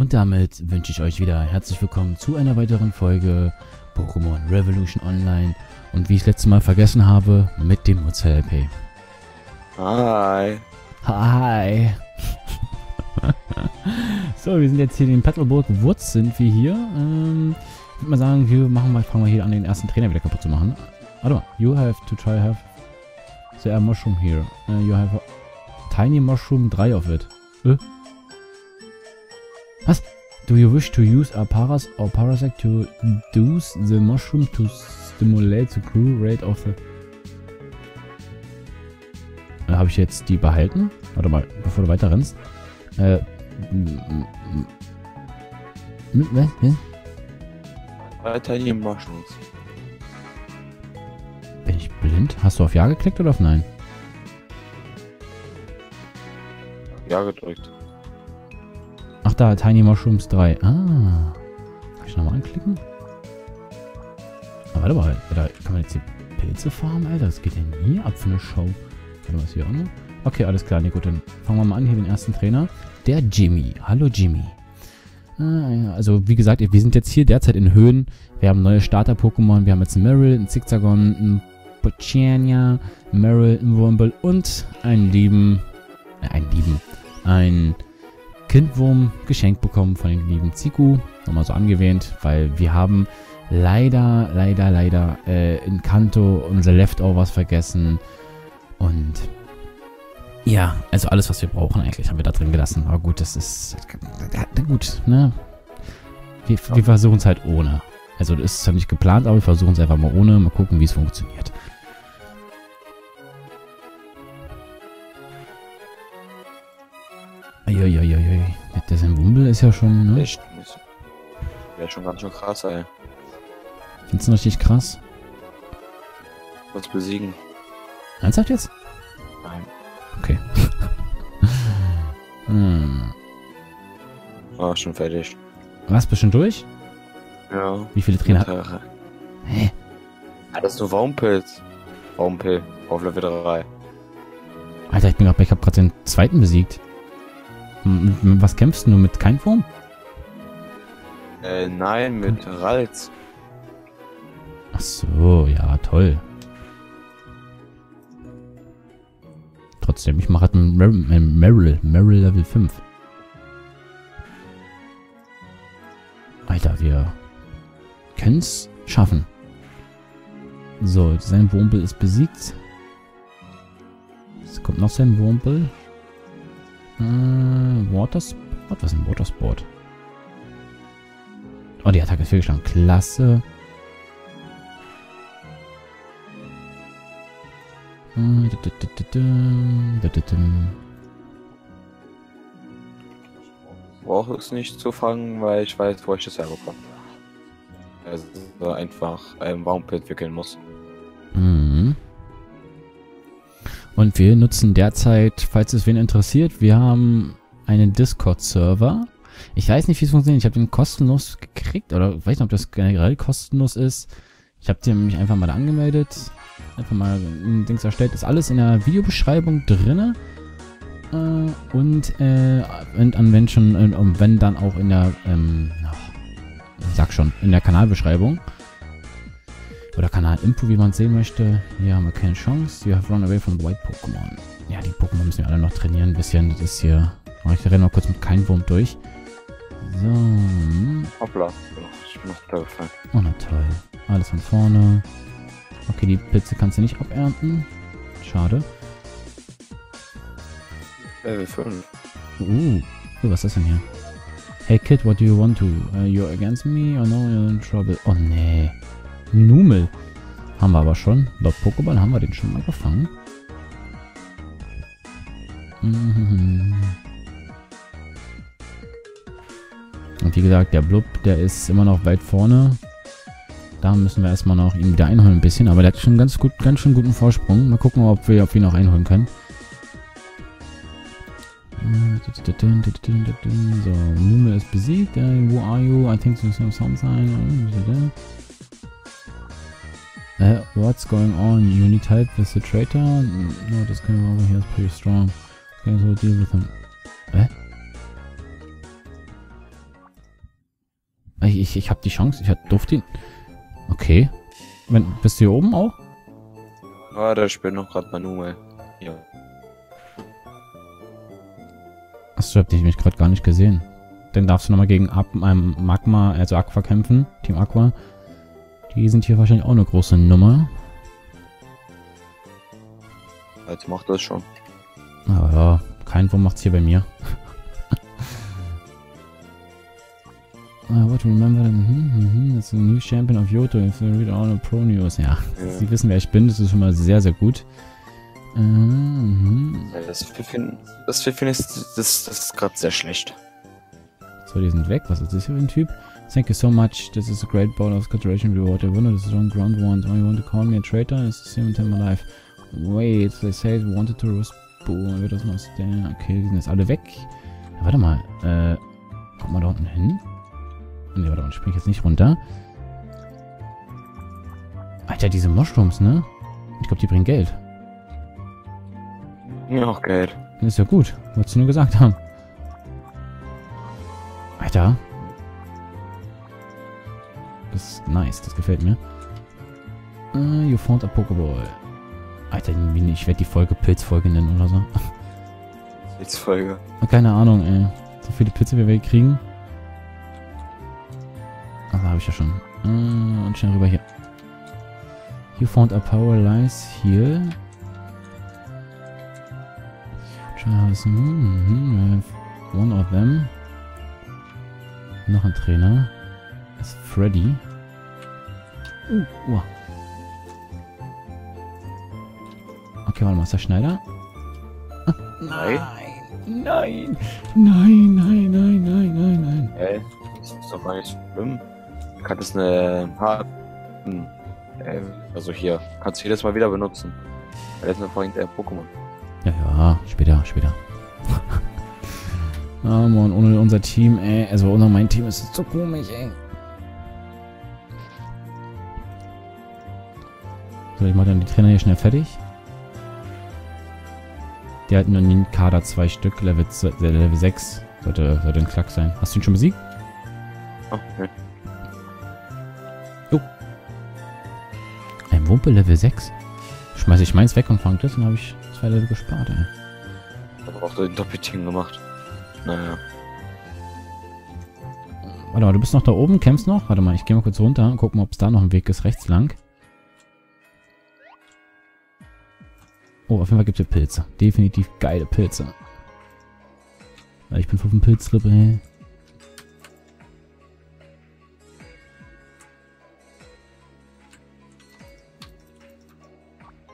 Und damit wünsche ich euch wieder herzlich willkommen zu einer weiteren Folge Pokémon Revolution Online. Und wie ich das letzte Mal vergessen habe, mit dem Mozilla LP. Hi. Hi. so, wir sind jetzt hier in Petalburg Wurz sind wir hier. Ähm, ich würde mal sagen, wir machen mal, fangen wir hier an, den ersten Trainer wieder kaputt zu machen. Warte mal, you have to try have the mushroom here. Uh, you have a tiny mushroom 3 of it. Äh? Was? Do you wish to use a paras or parasect to induce the mushroom to stimulate the grew rate of the... Äh, Habe ich jetzt die behalten? Warte mal, bevor du weiter rennst. Äh... Was? Drei Tiny Mushrooms. Bin ich blind? Hast du auf Ja geklickt oder auf Nein? Ja, gedrückt. Da, Tiny Mushrooms 3. Ah. Kann ich nochmal anklicken? Ah, warte mal. Da kann man jetzt die Pilze farmen, Alter. Was geht denn hier ab für eine Show? Warte mal, ist hier auch noch? Okay, alles klar. Nee, gut, dann fangen wir mal an. Hier den ersten Trainer. Der Jimmy. Hallo, Jimmy. Ah, also, wie gesagt, wir sind jetzt hier derzeit in Höhen. Wir haben neue Starter-Pokémon. Wir haben jetzt einen Meryl, einen Zigzagon, einen Pochania, Meryl, einen Wurmble und einen lieben, äh, einen lieben, einen Kindwurm geschenkt bekommen von dem lieben Ziku. Nochmal so angewähnt, weil wir haben leider, leider, leider äh, in Kanto unsere Leftovers vergessen. Und ja, also alles, was wir brauchen, eigentlich haben wir da drin gelassen. Aber gut, das ist. Ja, na gut, ne? Wir, wir versuchen es halt ohne. Also, das ist zwar nicht geplant, aber wir versuchen es einfach mal ohne. Mal gucken, wie es funktioniert. Uiuiuiui. Der sein Wumbel ist ja schon, ne? Echt. Wäre schon ganz schön krass, ey. Findest du richtig krass? Was besiegen. Ernsthaft jetzt? Nein. Okay. hm. Ah, schon fertig. Was, bist schon durch? Ja. Wie viele Trainer? Hä? Ah, das ist nur Waumpilz. Waumpil. Auf Level 3. Alter, ich bin grad, ich hab grad den zweiten besiegt. Was kämpfst du? Nur mit kein Wurm? Äh, nein, mit Ralz. Ach so, ja, toll. Trotzdem, ich mache halt einen Mer Mer Meryl, Meryl Level 5. Alter, wir können's schaffen. So, sein Wurmbel ist besiegt. Jetzt kommt noch sein Wurmbel. Äh, Watersport? Was ist ein Watersport? Oh, die Attacke ist fehlgeschlagen. Klasse. Brauche es nicht zu fangen, weil ich weiß, wo ich das herbekomme. Also einfach einen Waumpil entwickeln muss. Und wir nutzen derzeit, falls es wen interessiert, wir haben einen Discord-Server. Ich weiß nicht, wie es funktioniert. Ich habe den kostenlos gekriegt. Oder weiß nicht, ob das generell kostenlos ist. Ich habe den mich einfach mal angemeldet. Einfach mal ein Dings erstellt. Ist alles in der Videobeschreibung drinne. Äh, und, äh, und an wenn schon, und wenn dann auch in der, ähm, ich sag schon, in der Kanalbeschreibung. Oder Kanalinfo, wie man sehen möchte. Hier haben wir keine Chance. You have run away from the white Pokémon. Ja, die Pokémon müssen wir alle noch trainieren. Ein bisschen. Das ist hier. Oh, ich renne mal kurz mit keinem Wurm durch. So. hm. Hoppla. Ich bin da gefallen. Oh, na toll. Alles von vorne. Okay, die Pilze kannst du nicht abernten. Schade. Level 5. Uh, oh, was ist das denn hier? Hey Kid, what do you want to? Uh, you're against me or no? You're in trouble. Oh nee. Numel. Haben wir aber schon. Laut Pokéball haben wir den schon mal gefangen. Mhm. Und wie gesagt, der Blub, der ist immer noch weit vorne. Da müssen wir erstmal noch ihn wieder einholen ein bisschen. Aber der hat schon ganz gut, ganz schön guten Vorsprung. Mal gucken, ob wir auf ihn noch einholen können. So, Mume ist besiegt. Uh, who are you? I think there's some something. Uh, what's going on? You need help with the traitor? No, this guy over here is pretty strong. Okay, so deal with him. Hä? ich, ich habe die Chance. Ich durfte ihn... Okay. Wenn, bist du hier oben auch? Ja, da spielt noch gerade Manuel. Ja. Achso, hab ich mich gerade gar nicht gesehen. Dann darfst du nochmal gegen Ab ähm, Magma, also Aqua kämpfen. Team Aqua. Die sind hier wahrscheinlich auch eine große Nummer. Jetzt macht das schon. Aber ja, kein Wurm macht's hier bei mir. I want to remember that, hm, hm, hm, that's the new champion of Yoto. If you read all the pro news. Ja, Ja. sie wissen, wer ich bin. Das ist schon mal sehr, sehr gut. Äh, mhm. Ja, Das Pfiffin, das Pfiffin ist, das, das ist gerade sehr schlecht. So, die sind weg. Was ist das hier für ein Typ? Thank you so much. This is a great of consideration reward. I wonder this is on ground one. Oh, you want to call me a traitor? It's the same time alive. Wait, they say they wanted to roast. Wird das noch stand? Okay, die sind jetzt alle weg. Ja, warte mal. Äh, kommt mal da unten hin? Ne, warte mal, ich spring jetzt nicht runter. Alter, diese Mushrooms, ne? Ich glaube, die bringen Geld. Ja, auch Geld. Ist ja gut. Wolltest du nur gesagt haben. Alter. Das ist nice. Das gefällt mir. Uh, you found a Pokéball. Alter, ich werde die Folge Pilzfolge nennen oder so. Jetzt Folge. Keine Ahnung, ey. So viele Pilze, wie wir kriegen. Ach, habe ich ja schon. Äh, und schnell rüber hier. You found a power lies here. Mhm, we have one of them. Noch ein Trainer. Ist Freddy. Uh, uh. Okay, warte mal, ist der Schneider? Ah, Nein. Nein! Nein, nein, nein, nein, nein, nein. Ey, das ist doch gar nicht schlimm. Du kannst eine Harten. Äh, also hier. Kannst du jedes Mal wieder benutzen. Das bringt der Pokémon. Ja, ja, später, später. ah, Mann, ohne unser Team, ey. Also ohne mein Team ist es so komisch, ey. So, ich mach dann die Trainer hier schnell fertig. Der hat nur in Kader zwei Stück, Level, äh, Level 6. Sollte, sollte ein Klack sein. Hast du ihn schon besiegt? Okay. Ein Wumpe Level 6? Schmeiß ich meins weg und fang das, dann habe ich zwei Level gespart, ey. Ich hab auch den Doppelteam gemacht. Naja. Warte mal, du bist noch da oben, kämpfst noch? Warte mal, ich gehe mal kurz runter und guck mal, ob es da noch ein Weg ist, rechts lang. Oh, auf jeden Fall gibt es hier Pilze. Definitiv geile Pilze. Ich bin auf dem Pilztrip.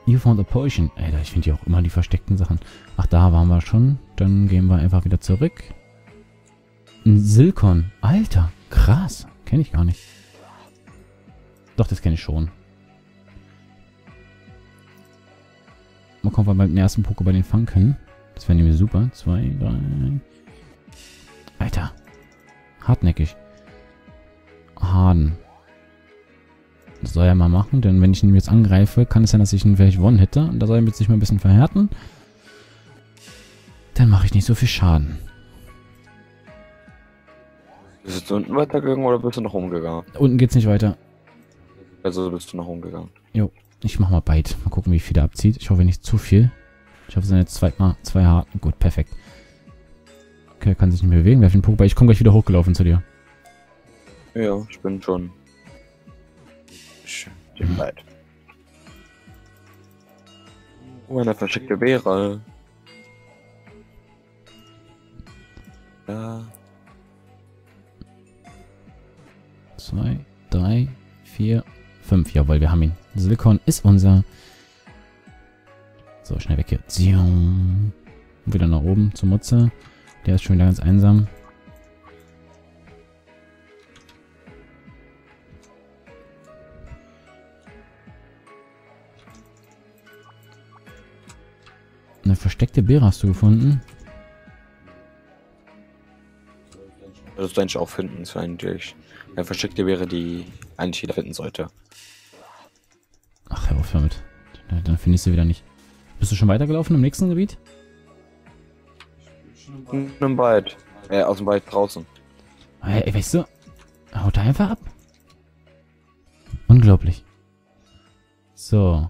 You found a potion. Ey, ich finde hier auch immer die versteckten Sachen. Ach, da waren wir schon. Dann gehen wir einfach wieder zurück. Ein Silkon. Alter, krass. Kenne ich gar nicht. Doch, das kenne ich schon. Mal gucken, ob wir beim ersten Pokéball den fangen können. Das wäre nämlich super. Zwei, drei. Alter. Hartnäckig. Harden. Das soll er mal machen, denn wenn ich ihn jetzt angreife, kann es sein, dass ich ihn vielleicht gewonnen hätte. Und da soll er mit sich mal ein bisschen verhärten. Dann mache ich nicht so viel Schaden. Bist du jetzt unten weitergegangen oder bist du noch umgegangen? Unten geht's nicht weiter. Also bist du noch umgegangen. Ich mach mal beid. Mal gucken, wie viel er abzieht. Ich hoffe nicht zu viel. Ich hoffe, es sind jetzt zwei, ah, zwei Harten. Gut, perfekt. Okay, er kann sich nicht mehr bewegen. Werf den Pokéball. Ich komme gleich wieder hochgelaufen zu dir. Ja, ich bin schon. Ich bin bereit. Oh, eine versteckte Beere. Ja. Zwei, drei, vier, fünf. Jawohl, wir haben ihn. Silikon ist unser. So, schnell weg hier. Zium. Wieder nach oben zur Mutze. Der ist schon wieder ganz einsam. Eine versteckte Beere hast du gefunden. Das du eigentlich auch finden, ist eigentlich eine versteckte Beere, die eigentlich jeder finden sollte. Finde ich sie wieder nicht. Bist du schon weitergelaufen im nächsten Gebiet? In einem Wald. Äh, aus dem Wald draußen. Hey, weißt du? Haut er einfach ab. Unglaublich. So.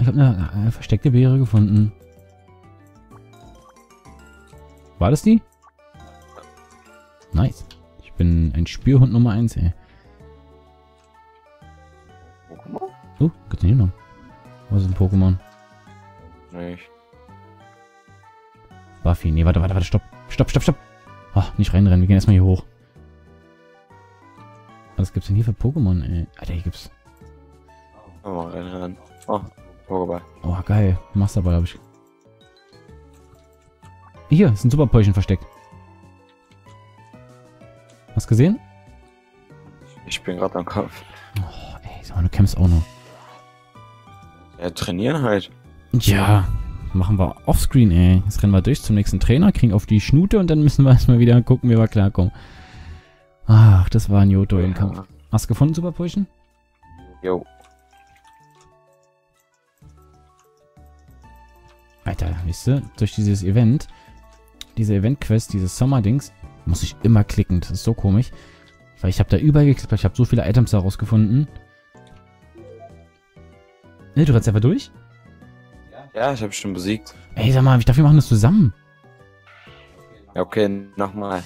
Ich habe eine, eine versteckte Beere gefunden. War das die? Bin ein Spürhund Nummer 1, ey. Pokémon? Oh, gibt's denn hier noch? Was ist ein Pokémon? Nicht. Buffy. Nee, warte, warte, warte, stopp. Stopp, stopp, stopp. Ach, nicht reinrennen. Wir gehen erstmal hier hoch. Was gibt's denn hier für Pokémon, ey? Alter, hier gibt's... Oh, rein, rein. Oh, Pokéball. Oh, geil. Masterball habe ich. Hier, ist ein Superpolchen versteckt. Hast gesehen? Ich bin gerade am Kopf. Oh, ey, sag mal, du kämpfst auch noch. Ja, trainieren halt. Ja, machen wir offscreen, ey. Jetzt rennen wir durch zum nächsten Trainer, kriegen auf die Schnute und dann müssen wir erstmal wieder gucken, wie wir klarkommen. Ach, das war ein Joto im Kampf. Hast du gefunden, Superpolchen? Jo. Alter, weißt du, durch dieses Event, diese Event-Quest, dieses Sommer-Dings, muss ich immer klicken. Das ist so komisch. Weil ich habe da überall geklickt, weil ich habe so viele Items daraus gefunden. Ne, du rennst einfach durch? Ja, ich habe schon besiegt. Ey, sag mal, ich dachte, wir machen das zusammen. Ja, okay, nochmal.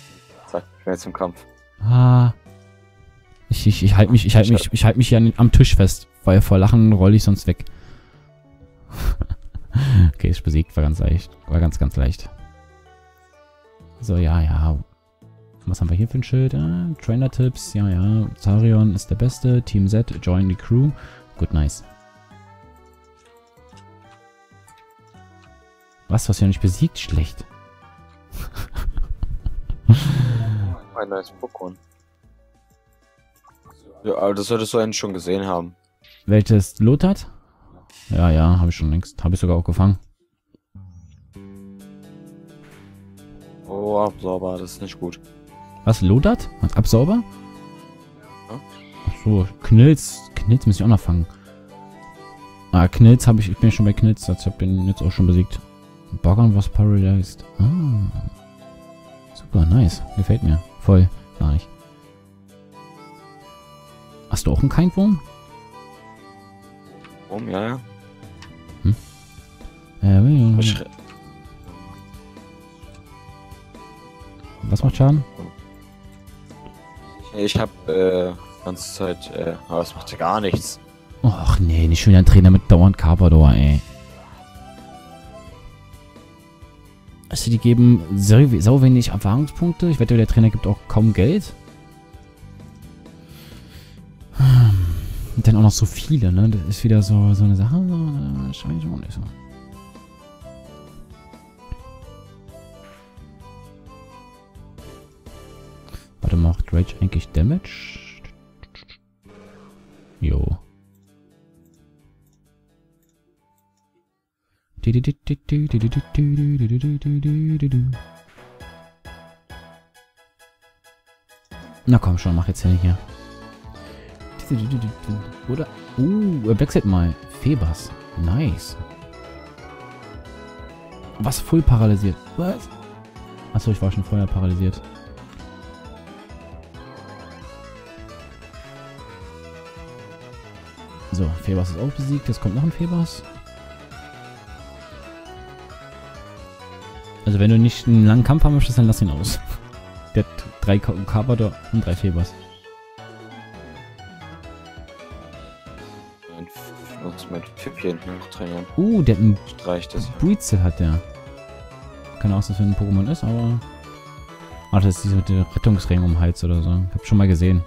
Zack, jetzt im Kampf. Ah. Ich, ich, ich halte mich, ich halte mich, ich halte mich hier an, am Tisch fest, weil vor Lachen rolle ich sonst weg. okay, ist besiegt, war ganz leicht. War ganz, ganz leicht. So, ja, ja. Was haben wir hier für ein Schild? Ah, Trainer-Tipps, ja, ja. Zarion ist der Beste. Team Z, join the crew. Gut, nice. Was, was ja nicht besiegt? Schlecht. Ein neues Pokémon. Ja, aber das solltest du eigentlich schon gesehen haben. Welches Lothar? Ja, ja, habe ich schon längst. Habe ich sogar auch gefangen. Oh, Absorber, das ist nicht gut. Was, Lodert? Was, Absorber? Ja. Ach so, Knilz. Knilz muss ich auch noch fangen. Ah, Knilz habe ich, ich bin schon bei Knilz, also ich habe den jetzt auch schon besiegt. Boggern was paralyzed. Ah. Super, nice. Gefällt mir. Voll. Gar nicht. Hast du auch einen Keimwurm? Warum? Ja, ja. Äh, Ich, was macht Schaden? Ich hab, äh, ganze Zeit, äh, aber das macht ja gar nichts. Och nee, nicht schon ein Trainer mit dauernd Carpador, ey. Also die geben sehr, sau wenig Erfahrungspunkte. Ich wette, der Trainer gibt auch kaum Geld. Und dann auch noch so viele, ne? Das ist wieder so, so eine Sache. äh, Schau ich auch nicht so. Warte, macht Rage eigentlich Damage? Jo. Na komm schon, mach jetzt hier. Oder? Uh, er wechselt mal. Febas. Nice. Was voll paralysiert? Was? Achso, ich war schon vorher paralysiert. So, Febas ist auch besiegt. Jetzt kommt noch ein Febas. Also wenn du nicht einen langen Kampf haben möchtest, dann lass ihn aus. Der hat drei Carpador und drei Febas. Mein F- Ich muss mein Pfippchen noch trainieren. Uh, der hat einen Reicht das? Breezel hat der. Keine Ahnung, was das für ein Pokémon ist, aber... Ah, das ist diese mit Rettungsring um den Hals oder so. Ich hab schon mal gesehen.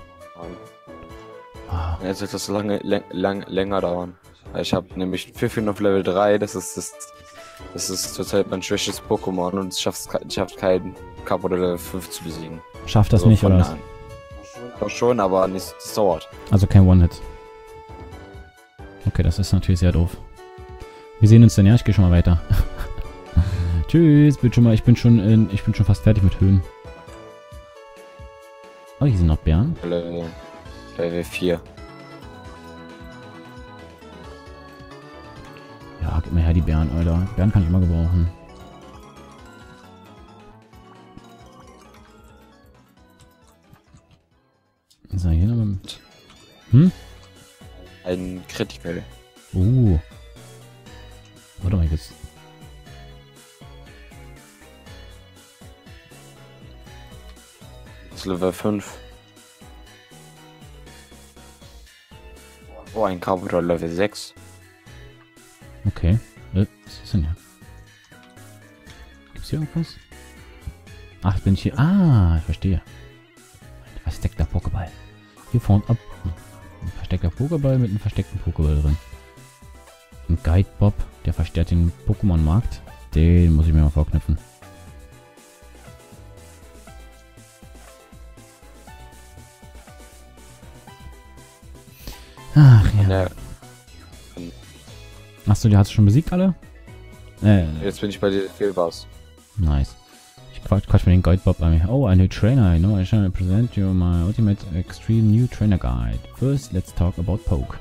Jetzt wird das lange, lang, länger dauern. Ich habe nämlich Pfiffin auf Level 3, das ist das, das ist zurzeit mein schwächstes Pokémon und es schafft, schafft keinen Cup oder Level 5 zu besiegen. schafft das Also nicht, oder was? Doch schon, aber nicht, es dauert. Also kein One-Hit. Okay, das ist natürlich sehr doof. Wir sehen uns dann, ja? Ich gehe schon mal weiter. Tschüss, bin schon mal, ich bin schon in, ich bin schon fast fertig mit Höhen. Oh, hier sind noch Bären. Level, Level 4. sein, Alter. Bernd kann ich immer gebrauchen. So, hier nochmal mit... Hm? Ein Critical. Uh. Warte mal, jetzt... Jetzt Level 5. Oh, ein Carburetor Level 6. hier irgendwas? Ach, bin ich hier. Ah, ich verstehe. Ein versteckter Pokéball. Hier vorne ab. Ein versteckter Pokéball mit einem versteckten Pokéball drin. Ein Guide Bob, der verstärkt den Pokémon-Markt. Den muss ich mir mal vorknüpfen. Ach ja. Ja, Achso, die hast du schon besiegt alle? Äh, jetzt bin ich bei dir Fehlbars. Nice. Ich quatsch, quatsch mit den Guide Bob an. Oh, a new trainer. I know I shall present you my ultimate extreme new trainer guide. First, let's talk about Poke.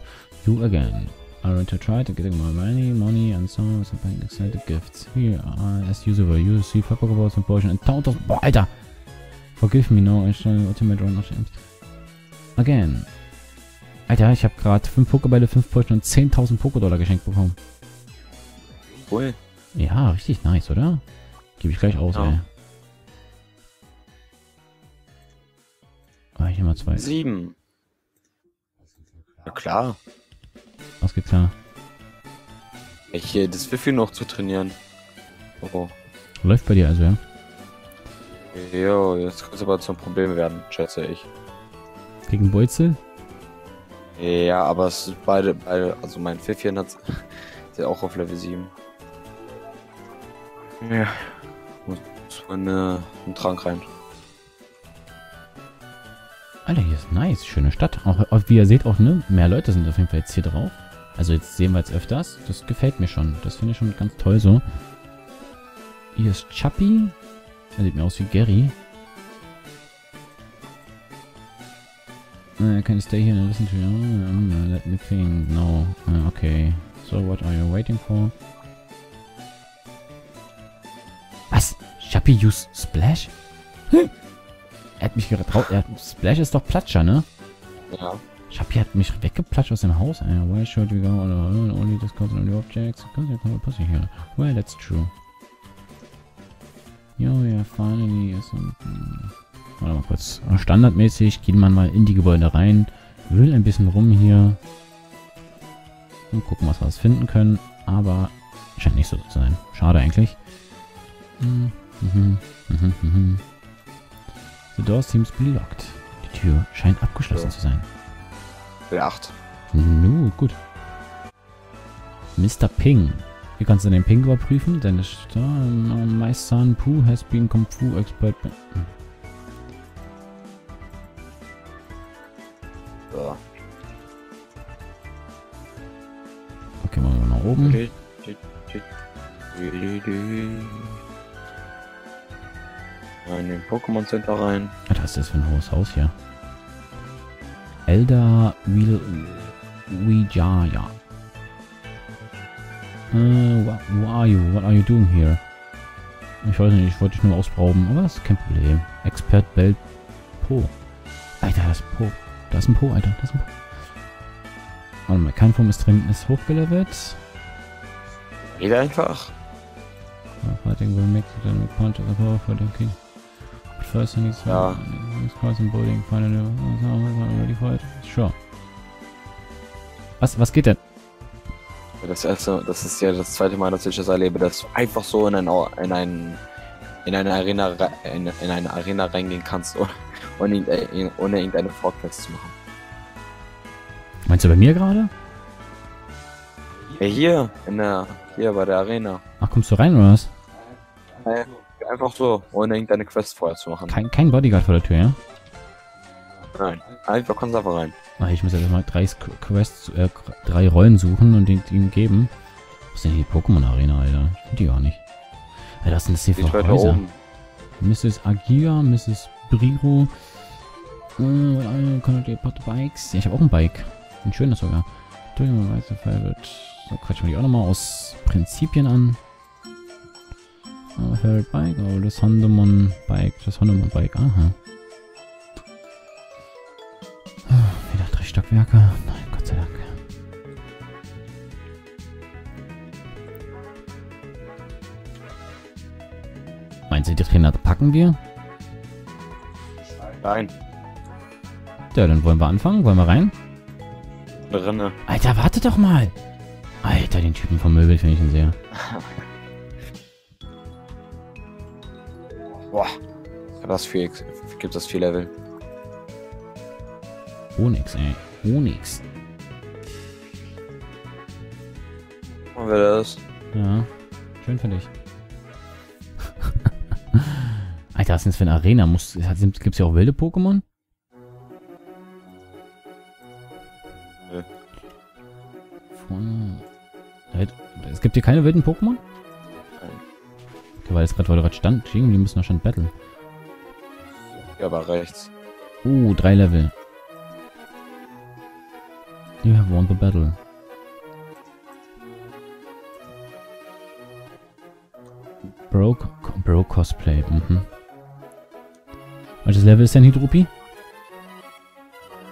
You again. I want to try to get more money, money, and some something excited gifts. Here are as usual. You see five Pokeballs and potion and total. Boah, Alter! Forgive me, no, I shall ultimate run of shame. Again. Alter, ich habe gerade 5 Pokebälle, 5 Potion und 10.000 Pokédollar geschenkt bekommen. Cool. Ja, richtig nice, oder? Gebe ich gleich aus, Ja. ey. Ah, hier mal zwei. 7. Ja klar. Was geht klar? Ich hier das Wifi noch zu trainieren. Oh. Läuft bei dir also, ja? Jo, jetzt könnte es aber zum Problem werden, schätze ich. Gegen Bolzel? Ja, aber es sind beide, beide, also mein Pfiffchen hat ist ja auch auf Level 7. Ja. Muss man äh, einen Trank rein. Alter, hier ist nice. Schöne Stadt. Auch, auch wie ihr seht, auch, ne? Mehr Leute sind auf jeden Fall jetzt hier drauf. Also jetzt sehen wir jetzt öfters. Das gefällt mir schon. Das finde ich schon ganz toll so. Hier ist Chappie. Er sieht mir aus wie Gary. Uh, can you stay here and listen to you? Let me think. No. Uh, okay. So, what are you waiting for? Chappie use Splash? Hm. Er hat mich getraut. Er hat, Splash ist doch Platscher, ne? Ja. Chappie hat mich weggeplatscht aus dem Haus. Why should we go on only discuss on the objects? Because you can't pussy here. Well, that's true. Yo, yeah, finally something. Warte mal kurz. Standardmäßig geht man mal in die Gebäude rein. Will ein bisschen rum hier. Und gucken, was wir was finden können. Aber scheint nicht so zu sein. Schade eigentlich. Mhm, mhm, mhm, mhm. The door seems to be locked. Die Tür scheint abgeschlossen Ja. zu sein. Level 8. Nu, gut. Mr. Ping. Hier kannst du den Ping überprüfen, denn es my son Pooh has been Kung Fu expert. Pokémon Center rein. Was ist das für ein hohes Haus hier? Elder Wil Wijaya. Uh, wha- who are you? What are you doing here? Ich weiß nicht, ich wollte dich nur ausrauben, aber das ist kein Problem. Expert Belt Po. Alter, das ist Po. Da ist ein Po, Alter, da ist ein Po. Warte mal, kein Form ist drin, ist hochgelevelt. Geht einfach. Fighting will make and punch of the power for the king. First I need some Ja. next class in bowling, finally ready for it. Sure. Was, was geht denn? Das erste, das ist ja das zweite Mal, dass ich das erlebe, dass du einfach so in ein, in ein, in eine Arena, in, in eine Arena reingehen kannst, ohne, ohne, ohne irgendeine Fortquest zu machen. Meinst du bei mir gerade? Ja, hier, in der, hier bei der Arena. Ach, kommst du rein oder was? Äh, Einfach so, ohne irgendeine Quest vorher zu machen. Kein, kein Bodyguard vor der Tür, ja? Nein, einfach einfach rein. Ach, ich muss jetzt mal drei Quests, äh, drei Rollen suchen und den ihm geben. Was ist denn die Pokémon-Arena, Alter? Ich finde die gar nicht. Alter, was sind das hier für Häuser? oben. Mrs. Agia, Mrs. Briro. Äh, Bikes. Ja, ich habe auch ein Bike. Ein schönes sogar. Quatschen wir die auch nochmal aus Prinzipien an. Oh, Favorite Bike. Oh, das Hondemon Bike. Das Hondemon Bike. Aha. Stockwerke. Nein, Gott sei Dank. Meinst du, die Trainer packen wir? Nein, Ja, dann wollen wir anfangen. Wollen wir rein? drinne. Alter, warte doch mal. Alter, den Typen vom Möbel finde ich ihn sehr. Was für gibt es vier Level? Onyx, ey. Onyx. Und wer das? Ja. Schön für dich. Alter, was ist denn das für eine Arena? Muss, Gibt es ja auch wilde Pokémon? Nö. Von- Es gibt hier keine wilden Pokémon? Okay, weil es gerade, weil du gerade stand, die müssen noch schon battlen. Ja, aber rechts. Uh, drei Level. You have won the battle. Broke, Broke Cosplay, mhm. Welches Level ist denn Hydropi?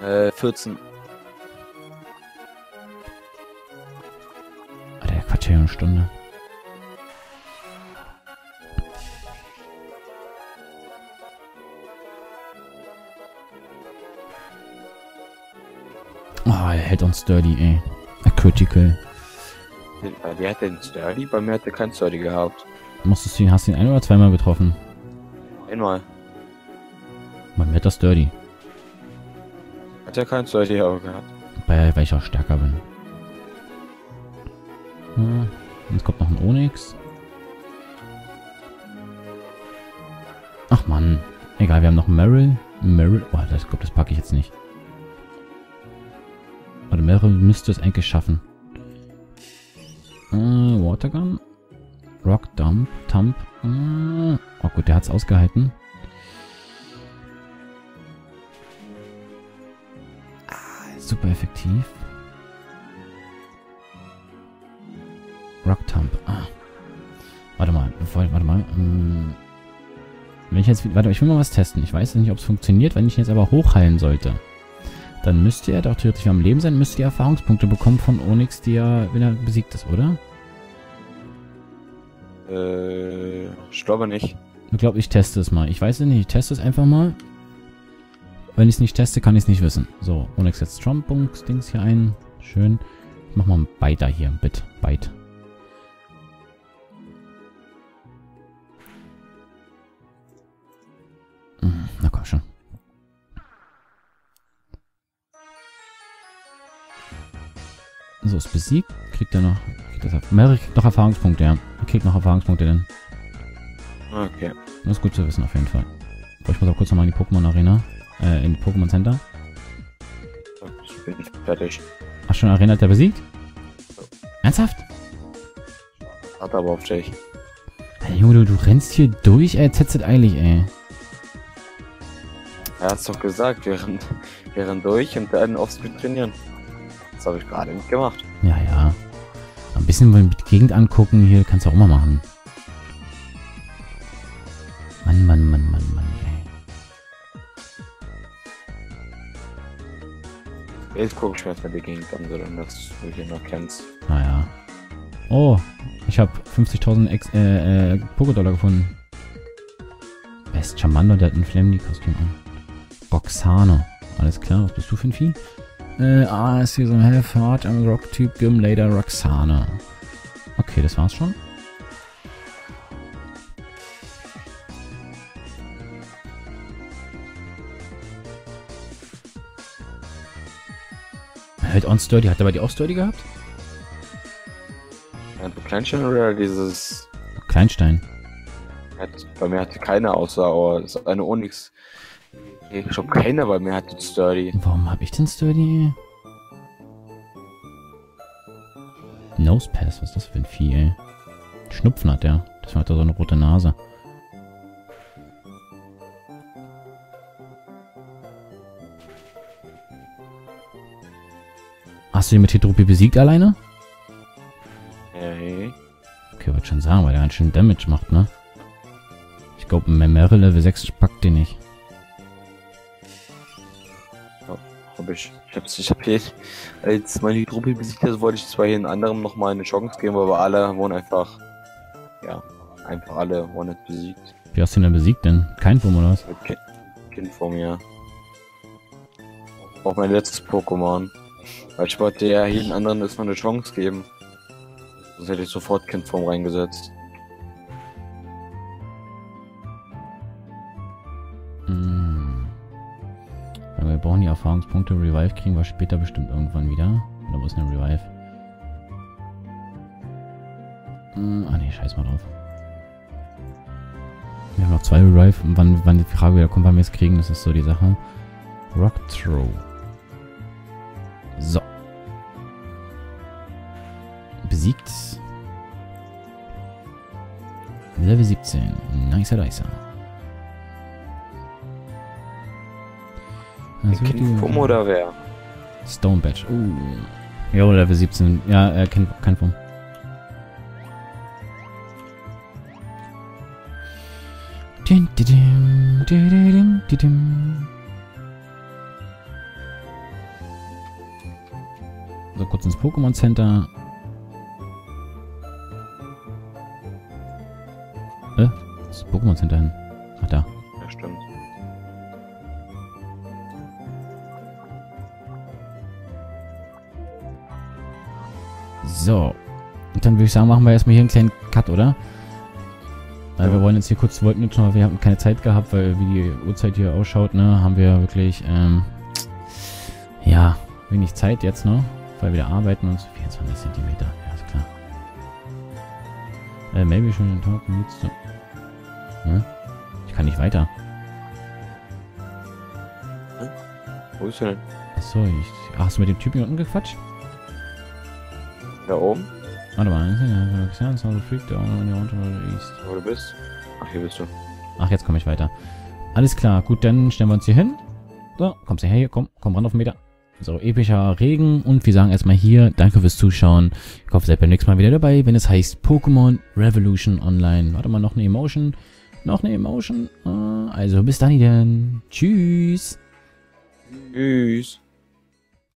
Äh, 14. Alter, der Quatsch ja eine Stunde. Oh, er hält uns dirty, ey. A critical. Wer hat den Sturdy? Bei mir hat der keinen Sturdy gehabt. Musstest du ihn, hast du ihn ein- oder zweimal getroffen? Einmal. Bei mir hat das dirty. Hat er keinen Sturdy aber gehabt. Weil, weil ich auch stärker bin. Hm. Jetzt kommt noch ein Onyx. Ach man. Egal, wir haben noch Meryl. Meryl. Oh, das, ich glaube, das packe ich jetzt nicht. Meryl müsste es eigentlich schaffen. Äh, Watergun. Rock Dump. Thump. Äh, oh gut, der hat es ausgehalten. Super effektiv. Rock Thump. Ah. Warte mal, bevor, warte mal. Ähm, wenn ich jetzt, warte, ich will mal was testen. Ich weiß nicht, ob es funktioniert. Wenn ich jetzt aber hochheilen sollte, dann müsste er doch theoretisch am Leben sein, müsste er Erfahrungspunkte bekommen von Onyx, die er, wenn er besiegt ist, oder? Äh, ich glaube nicht. Ich glaube, ich teste es mal. Ich weiß es nicht, ich teste es einfach mal. Wenn ich es nicht teste, kann ich es nicht wissen. So, Onyx setzt Trombunks-Dings hier ein. Schön. Ich mach mal einen Biter hier, ein Bit. Bite. Ist besiegt. Kriegt er noch... Kriegt das, Mary kriegt noch Erfahrungspunkte, ja. Er kriegt noch Erfahrungspunkte, denn... Okay. Das ist gut zu wissen, auf jeden Fall. Aber ich muss auch kurz nochmal in die Pokémon Arena. Äh, in die Pokémon Center. Ich bin fertig. Ach, schon Arena hat er besiegt? Ernsthaft? Hat aber auf dich. Hey, Junge, du, du rennst hier durch, ey. Du eilig, ey. Er hat's doch gesagt, wir rennen, wir rennen durch und werden Offscreen trainieren. Das habe ich gerade nicht gemacht. Ja, ja. Ein bisschen die Gegend angucken hier. Kannst du auch mal machen. Mann, Mann, Mann, Mann, Mann, ey. Jetzt gucke ich mir erstmal die Gegend an, sondern dass du hier noch kennst. Naja. Oh, ich habe 50.000 Ex- äh, äh, Pokédollar gefunden. Best Charmander, der hat ein Flamly-Kostüm an. Roxane. Alles klar, was bist du für ein Vieh? Äh, ah, ist hier so ein Half-Heart am Rock-Typ Gimlader Roxane. Okay, das war's schon. Halt on Sturdy. Hat er bei dir auch Sturdy gehabt? Ein Kleinstein oder dieses. Kleinstein. Bei mir hatte keiner außer aber so eine Onyx. Ich glaube, keiner bei mir hatte Sturdy. Warum habe ich denn Sturdy? Nosepass, was ist das für ein Vieh, ey? Schnupfen hat der. Das hat da so eine rote Nase. Hast du ihn mit Hydropie besiegt alleine? Hey. Okay, wollte schon sagen, weil der ganz schön Damage macht, ne? Ich glaube, Memere Level 6 packt den nicht. Hab ich. Ich hab's, ich hab hier, als meine Truppe besiegt ist, wollte ich zwar hier in anderem nochmal eine Chance geben, aber alle wurden einfach, ja, einfach alle wurden nicht besiegt. Wie hast du ihn denn besiegt denn? Kein Wurm oder was? Kind, kind vor mir. Auch mein letztes Pokémon. Weil ich wollte ja jeden anderen erstmal eine Chance geben. Sonst hätte ich sofort Kindform reingesetzt. Erfahrungspunkte. Revive kriegen wir später bestimmt irgendwann wieder. Oder wo ist denn Revive? Hm, ah ne, scheiß mal drauf. Wir haben noch zwei Revive. Und wann, wann die Frage wieder kommt, wann wir es kriegen, das ist so die Sache. Rock Throw. So. Besiegt. Level 17. Nicer Dicer. Also die- Kindform oder wer? Stone Badge. Uh. Jo, Level 17. Ja, er kennt kein Form. Din, di, dim, di, di, dim, di, dim. So, kurz ins Pokémon Center. Äh, das Pokémon Center hin. So. Und dann würde ich sagen, machen wir erstmal hier einen kleinen Cut, oder? Weil Ja. wir wollen jetzt hier kurz, wollten jetzt schon, wir haben keine Zeit gehabt, weil wie die Uhrzeit hier ausschaut, ne, haben wir wirklich, ähm, ja, wenig Zeit jetzt noch, weil wir da arbeiten und so. 24 Zentimeter, ja, ist klar. Äh, maybe schon den needs to... Ne? Ich kann nicht weiter. Wo ist er denn? Achso, ich... Ach, hast du mit dem Typen hier unten gequatscht? Da oben? Warte mal, sounds a freak down on your east. Wo du bist? Ach, hier bist du. Ach, jetzt komme ich weiter. Alles klar, gut, dann stellen wir uns hier hin. So, kommst du her hier, komm, komm ran auf den Meter. So, epischer Regen und wir sagen erstmal hier, danke fürs Zuschauen. Ich hoffe, ihr seid beim nächsten Mal wieder dabei, wenn es heißt Pokémon Revolution Online. Warte mal, noch eine Emotion. Noch eine Emotion. Äh, Also, bis dann denn. Tschüss. Tschüss.